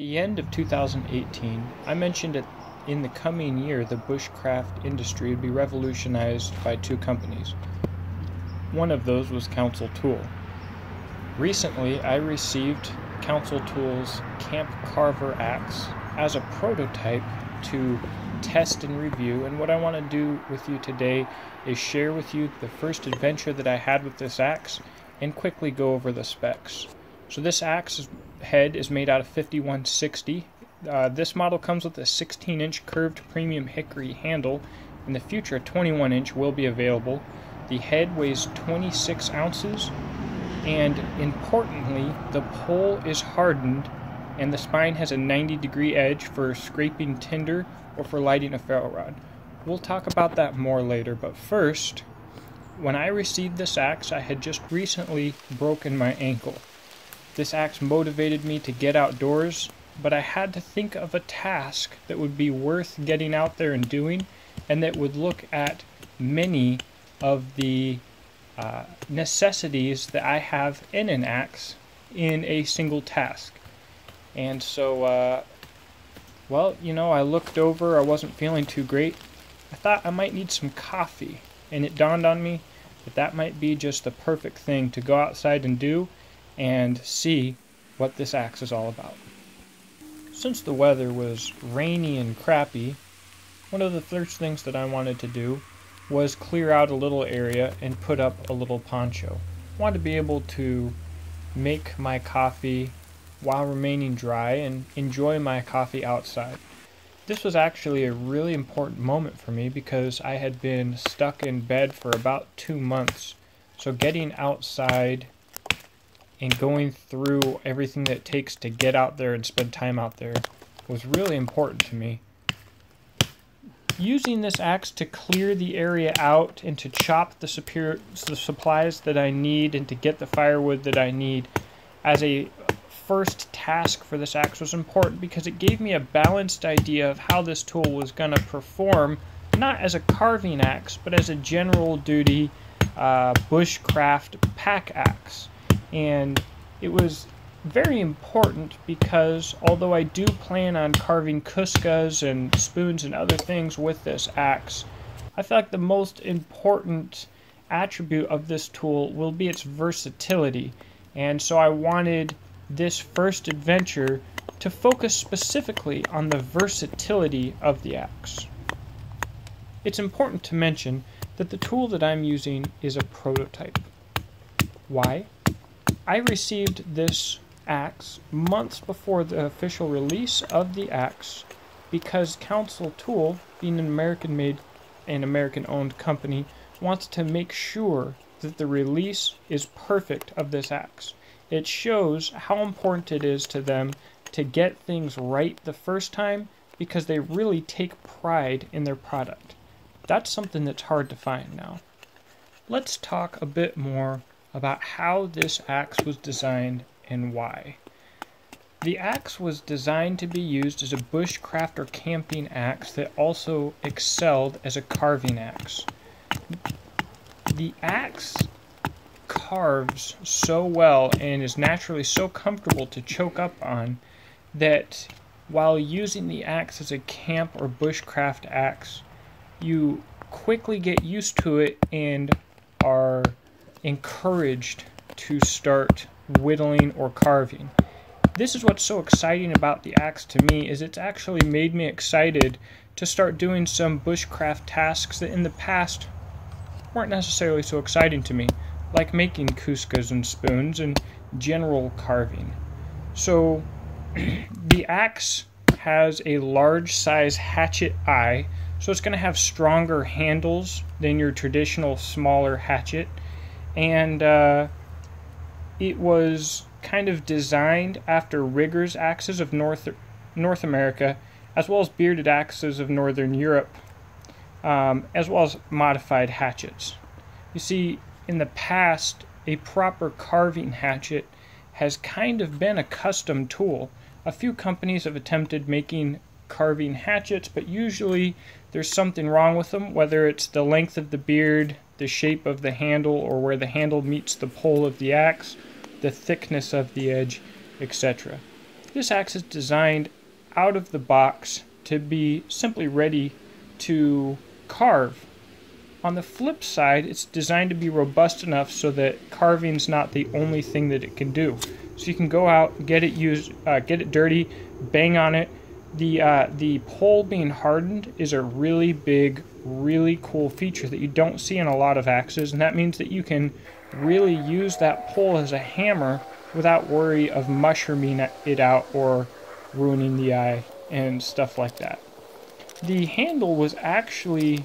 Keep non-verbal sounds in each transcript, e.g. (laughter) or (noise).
the end of 2018, I mentioned that in the coming year the bushcraft industry would be revolutionized by two companies. One of those was Council Tool. Recently, I received Council Tool's Camp Carver axe as a prototype to test and review. And what I want to do with you today is share with you the first adventure that I had with this axe and quickly go over the specs. So this axe head is made out of 5160. Uh, this model comes with a 16 inch curved premium hickory handle. In the future, a 21 inch will be available. The head weighs 26 ounces, and importantly, the pole is hardened and the spine has a 90 degree edge for scraping tinder or for lighting a ferro rod. We'll talk about that more later, but first, when I received this axe, I had just recently broken my ankle. This axe motivated me to get outdoors, but I had to think of a task that would be worth getting out there and doing, and that would look at many of the uh, necessities that I have in an axe in a single task. And so, uh, well, you know, I looked over, I wasn't feeling too great. I thought I might need some coffee, and it dawned on me that that might be just the perfect thing to go outside and do and see what this axe is all about. Since the weather was rainy and crappy, one of the first things that I wanted to do was clear out a little area and put up a little poncho. I wanted to be able to make my coffee while remaining dry and enjoy my coffee outside. This was actually a really important moment for me because I had been stuck in bed for about two months. So getting outside and going through everything that it takes to get out there and spend time out there was really important to me. Using this axe to clear the area out and to chop the, the supplies that I need and to get the firewood that I need as a first task for this axe was important because it gave me a balanced idea of how this tool was going to perform, not as a carving axe, but as a general duty uh, bushcraft pack axe. And it was very important because although I do plan on carving kuksas and spoons and other things with this axe, I feel like the most important attribute of this tool will be its versatility. And so I wanted this first adventure to focus specifically on the versatility of the axe. It's important to mention that the tool that I'm using is a prototype. Why? I received this axe months before the official release of the axe because Council Tool, being an American made and American owned company, wants to make sure that the release is perfect of this axe. It shows how important it is to them to get things right the first time because they really take pride in their product. That's something that's hard to find now. Let's talk a bit more about how this axe was designed and why. The axe was designed to be used as a bushcraft or camping axe that also excelled as a carving axe. The axe carves so well and is naturally so comfortable to choke up on that while using the axe as a camp or bushcraft axe, you quickly get used to it and are encouraged to start whittling or carving. This is what's so exciting about the axe to me is it's actually made me excited to start doing some bushcraft tasks that in the past weren't necessarily so exciting to me, like making kuksas and spoons and general carving. So (clears throat) the axe has a large size hatchet eye, so it's going to have stronger handles than your traditional smaller hatchet and uh, it was kind of designed after riggers axes of North North America, as well as bearded axes of Northern Europe, um, as well as modified hatchets. You see, in the past, a proper carving hatchet has kind of been a custom tool. A few companies have attempted making carving hatchets, but usually there's something wrong with them, whether it's the length of the beard, the shape of the handle or where the handle meets the pole of the axe, the thickness of the edge, etc. this axe is designed out of the box to be simply ready to carve. On the flip side, it's designed to be robust enough so that carving's not the only thing that it can do. So you can go out, get it used, uh, get it dirty, bang on it. The uh, the pole being hardened is a really big, really cool feature that you don't see in a lot of axes, and that means that you can really use that pole as a hammer without worry of mushrooming it out or ruining the eye and stuff like that. The handle was actually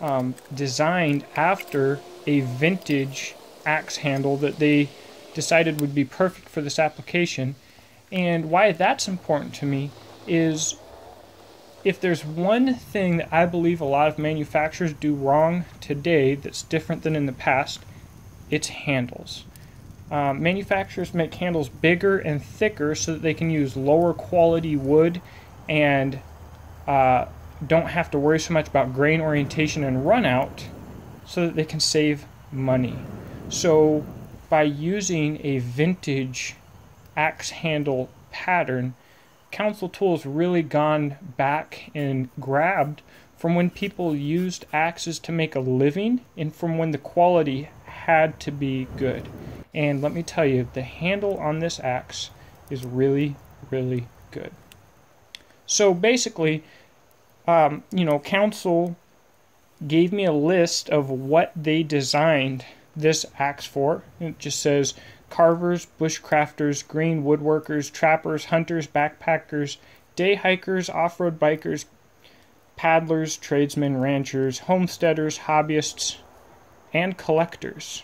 um, designed after a vintage axe handle that they decided would be perfect for this application. And why that's important to me is if there's one thing that I believe a lot of manufacturers do wrong today that's different than in the past, it's handles. Um, manufacturers make handles bigger and thicker so that they can use lower quality wood and uh, don't have to worry so much about grain orientation and run out so that they can save money. So by using a vintage axe handle pattern, Council Tools really gone back and grabbed from when people used axes to make a living and from when the quality had to be good. And let me tell you, the handle on this axe is really, really good. So basically, um, you know, Council gave me a list of what they designed this axe for. It just says carvers, bushcrafters, green woodworkers, trappers, hunters, backpackers, day hikers, off road bikers, paddlers, tradesmen, ranchers, homesteaders, hobbyists, and collectors.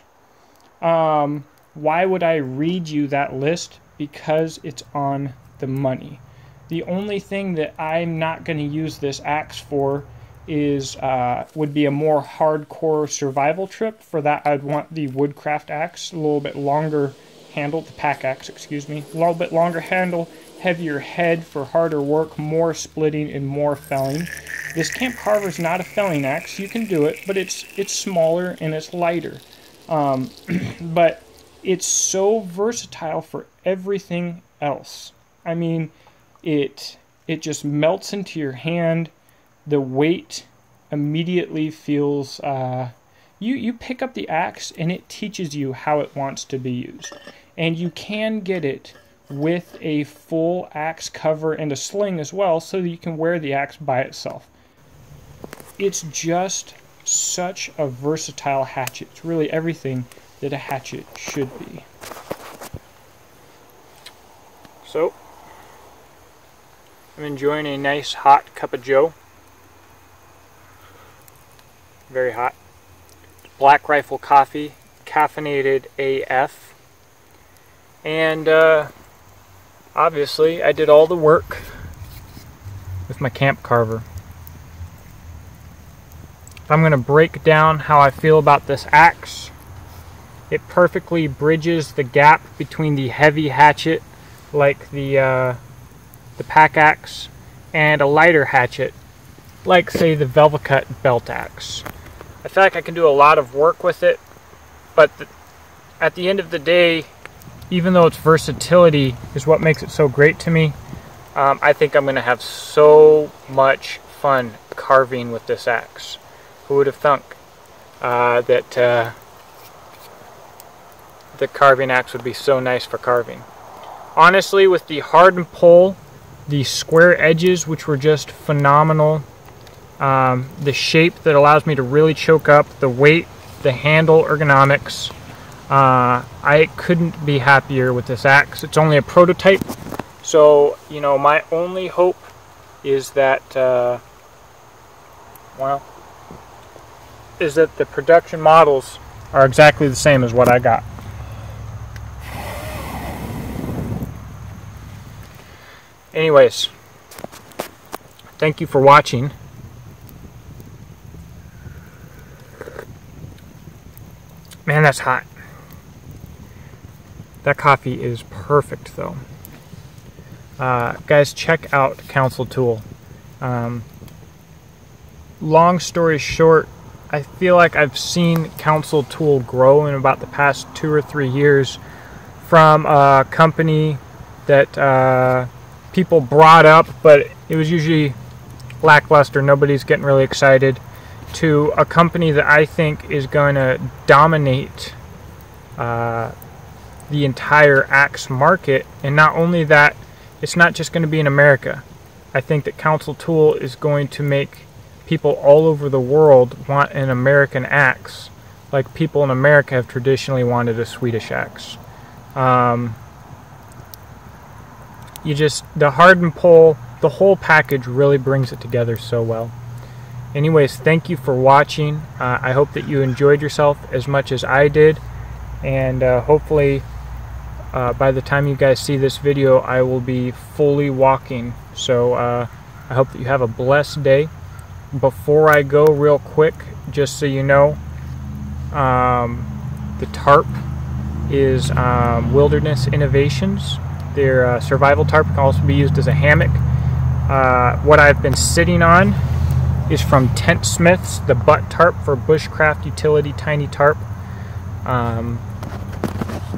Um, why would I read you that list? Because it's on the money. The only thing that I'm not going to use this axe for is uh, would be a more hardcore survival trip. For that, I'd want the woodcraft axe, a little bit longer handle, the pack axe, excuse me, a little bit longer handle, heavier head for harder work, more splitting and more felling. This Camp Carver is not a felling axe. You can do it, but it's it's smaller and it's lighter. Um, (clears throat) but it's so versatile for everything else. I mean, it it just melts into your hand the weight immediately feels uh, you you pick up the axe and it teaches you how it wants to be used. And you can get it with a full axe cover and a sling as well so that you can wear the axe by itself. It's just such a versatile hatchet. It's really everything that a hatchet should be. So I'm enjoying a nice hot cup of joe very hot. Black Rifle Coffee, caffeinated AF. And uh, obviously, I did all the work with my camp carver. I'm going to break down how I feel about this axe, it perfectly bridges the gap between the heavy hatchet, like the uh, the pack axe, and a lighter hatchet, like say the Velvicut belt axe. I feel like I can do a lot of work with it, but the, at the end of the day, even though its versatility is what makes it so great to me, um, I think I'm going to have so much fun carving with this axe. Who would have thunk uh, that uh, the carving axe would be so nice for carving? Honestly, with the hardened pole, the square edges, which were just phenomenal, um, the shape that allows me to really choke up, the weight, the handle ergonomics. Uh, I couldn't be happier with this axe. It's only a prototype, so you know my only hope is that uh, well is that the production models are exactly the same as what I got. Anyways, thank you for watching. Man, that's hot. That coffee is perfect, though. Uh, guys, check out Council Tool. Um, long story short, I feel like I've seen Council Tool grow in about the past two or three years from a company that uh, people brought up, but it was usually lackluster. Nobody's getting really excited. To a company that I think is going to dominate uh, the entire axe market, and not only that, it's not just going to be in America. I think that Council Tool is going to make people all over the world want an American axe, like people in America have traditionally wanted a Swedish axe. Um, you just, the hardened pole, the whole package really brings it together so well. Anyways, thank you for watching. Uh, I hope that you enjoyed yourself as much as I did. And uh, hopefully, uh, by the time you guys see this video, I will be fully walking. So uh, I hope that you have a blessed day. Before I go, real quick, just so you know, um, the tarp is um, Wilderness Innovations. Their uh, survival tarp can also be used as a hammock. Uh, what I've been sitting on is from Tentsmiths, the butt tarp for bushcraft utility tiny tarp. Um,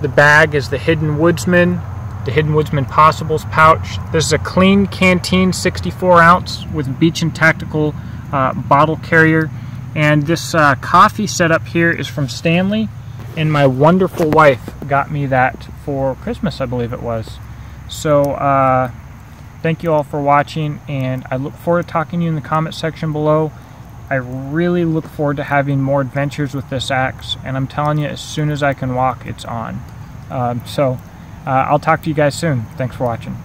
the bag is the Hidden Woodsman, the Hidden Woodsman Possibles pouch. This is a Klean Kanteen 64 ounce with Beachin Tactical uh, bottle carrier. And this uh, coffee setup here is from Stanley. And my wonderful wife got me that for Christmas, I believe it was. So, uh, thank you all for watching, and I look forward to talking to you in the comment section below. I really look forward to having more adventures with this axe, and I'm telling you, as soon as I can walk, it's on. Um, so, uh, I'll talk to you guys soon. Thanks for watching.